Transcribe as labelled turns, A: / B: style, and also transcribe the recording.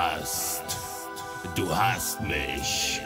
A: hast. Du hast mich.